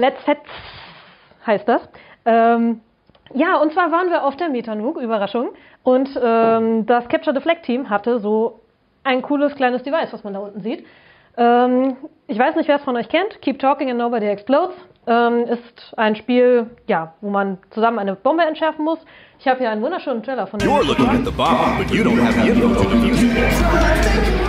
Let's Fets heißt das. Ähm, ja, und zwar waren wir auf der Metanook, Überraschung. Und ähm, das Capture the Flag Team hatte so ein cooles kleines Device, was man da unten sieht. Ähm, ich weiß nicht, wer es von euch kennt. Keep Talking and Nobody Explodes ähm, ist ein Spiel, ja, wo man zusammen eine Bombe entschärfen muss. Ich habe hier einen wunderschönen Trailer von. You're looking at the bomb, but you don't have the info to defuse it.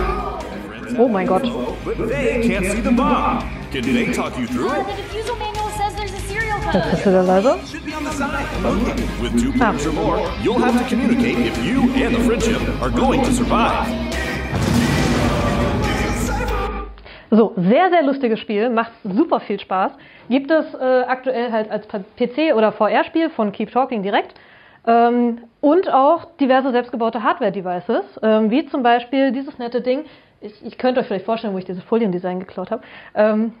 Oh mein Gott. But they can't see the bomb. Can they talk you through it? the diffusal manual says there's a serial Das ist wieder leise. Should be on the side. With two players or more, you'll have to communicate if you and the friendship are going to survive. So, sehr, sehr lustiges Spiel, macht super viel Spaß. Gibt es äh, aktuell halt als PC- oder VR-Spiel von Keep Talking direkt. Ähm, und auch diverse selbstgebaute Hardware-Devices, ähm, wie zum Beispiel dieses nette Ding. Ich, ich könnte euch vielleicht vorstellen, wo ich dieses Foliendesign geklaut habe. Ähm,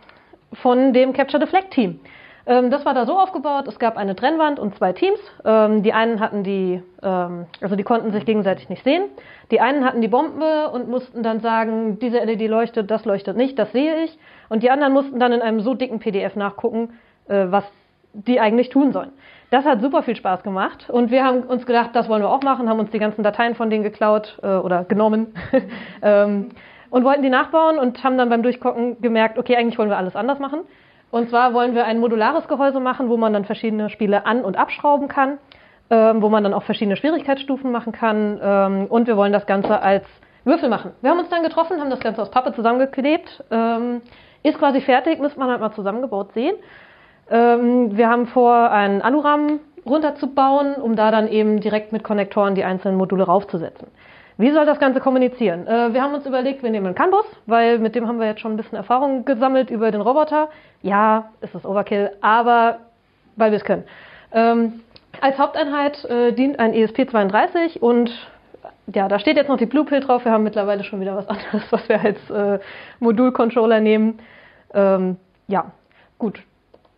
von dem Capture the Flag Team. Ähm, das war da so aufgebaut, es gab eine Trennwand und zwei Teams. Ähm, die einen hatten die, ähm, also die konnten sich gegenseitig nicht sehen. Die einen hatten die Bombe und mussten dann sagen, diese LED leuchtet, das leuchtet nicht, das sehe ich. Und die anderen mussten dann in einem so dicken PDF nachgucken, äh, was die eigentlich tun sollen. Das hat super viel Spaß gemacht und wir haben uns gedacht, das wollen wir auch machen, haben uns die ganzen Dateien von denen geklaut äh, oder genommen ähm, und wollten die nachbauen und haben dann beim Durchgucken gemerkt, okay, eigentlich wollen wir alles anders machen. Und zwar wollen wir ein modulares Gehäuse machen, wo man dann verschiedene Spiele an- und abschrauben kann, ähm, wo man dann auch verschiedene Schwierigkeitsstufen machen kann ähm, und wir wollen das Ganze als Würfel machen. Wir haben uns dann getroffen, haben das Ganze aus Pappe zusammengeklebt, ähm, ist quasi fertig, müsste man halt mal zusammengebaut sehen. Ähm, wir haben vor, einen Alurahmen runterzubauen, um da dann eben direkt mit Konnektoren die einzelnen Module raufzusetzen. Wie soll das Ganze kommunizieren? Äh, wir haben uns überlegt, wir nehmen einen CAN-Bus, weil mit dem haben wir jetzt schon ein bisschen Erfahrung gesammelt über den Roboter. Ja, ist das Overkill, aber weil wir es können. Ähm, als Haupteinheit äh, dient ein ESP32 und ja, da steht jetzt noch die Blue Pill drauf. Wir haben mittlerweile schon wieder was anderes, was wir als äh, Modulcontroller nehmen. Ähm, ja, gut.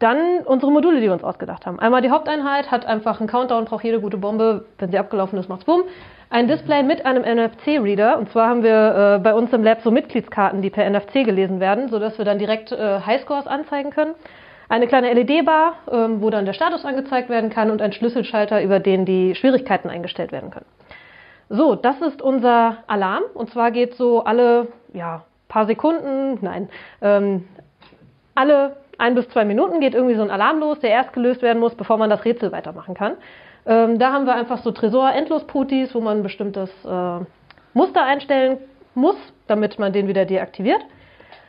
Dann unsere Module, die wir uns ausgedacht haben. Einmal die Haupteinheit hat einfach einen Countdown, braucht jede gute Bombe. Wenn sie abgelaufen ist, macht's bumm. Ein Display mit einem NFC-Reader. Und zwar haben wir äh, bei uns im Lab so Mitgliedskarten, die per NFC gelesen werden, sodass wir dann direkt äh, Highscores anzeigen können. Eine kleine LED-Bar, ähm, wo dann der Status angezeigt werden kann und ein Schlüsselschalter, über den die Schwierigkeiten eingestellt werden können. So, das ist unser Alarm. Und zwar geht so alle ja, paar Sekunden, nein, ähm, alle ein bis zwei Minuten geht irgendwie so ein Alarm los, der erst gelöst werden muss, bevor man das Rätsel weitermachen kann. Ähm, da haben wir einfach so Tresor-Endlos-Putis, wo man ein bestimmtes äh, Muster einstellen muss, damit man den wieder deaktiviert.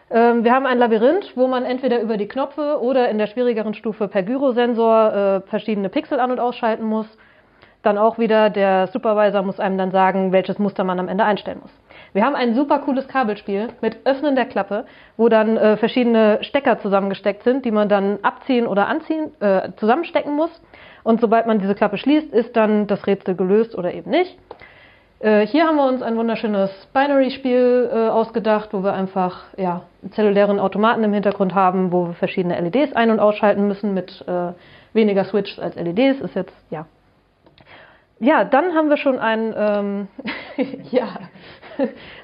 Ähm, wir haben ein Labyrinth, wo man entweder über die Knöpfe oder in der schwierigeren Stufe per Gyrosensor äh, verschiedene Pixel an- und ausschalten muss. Dann auch wieder der Supervisor muss einem dann sagen, welches Muster man am Ende einstellen muss. Wir haben ein super cooles Kabelspiel mit Öffnen der Klappe, wo dann äh, verschiedene Stecker zusammengesteckt sind, die man dann abziehen oder anziehen, äh, zusammenstecken muss. Und sobald man diese Klappe schließt, ist dann das Rätsel gelöst oder eben nicht. Äh, hier haben wir uns ein wunderschönes Binary-Spiel äh, ausgedacht, wo wir einfach ja, zellulären Automaten im Hintergrund haben, wo wir verschiedene LEDs ein- und ausschalten müssen mit äh, weniger Switches als LEDs. Ist jetzt, ja. Ja, dann haben wir schon ein, ähm, ja,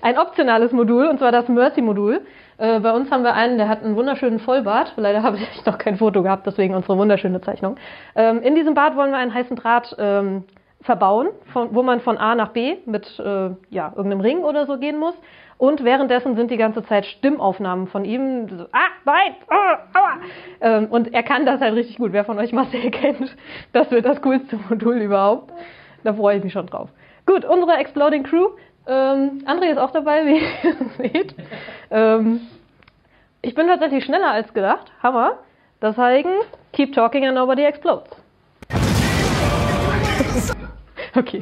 ein optionales Modul, und zwar das Mercy-Modul. Äh, bei uns haben wir einen, der hat einen wunderschönen Vollbart. Leider habe ich noch kein Foto gehabt, deswegen unsere wunderschöne Zeichnung. Ähm, in diesem Bart wollen wir einen heißen Draht ähm, verbauen, von, wo man von A nach B mit äh, ja, irgendeinem Ring oder so gehen muss. Und währenddessen sind die ganze Zeit Stimmaufnahmen von ihm. So, ah, nein, ah, aua. Ähm, und er kann das halt richtig gut. Wer von euch Marcel kennt, das wird das coolste Modul überhaupt. Da freue ich mich schon drauf. Gut, unsere Exploding Crew. Ähm, André ist auch dabei, wie ihr seht. Ähm, ich bin tatsächlich schneller als gedacht. Hammer. Deswegen, keep talking and nobody explodes. okay.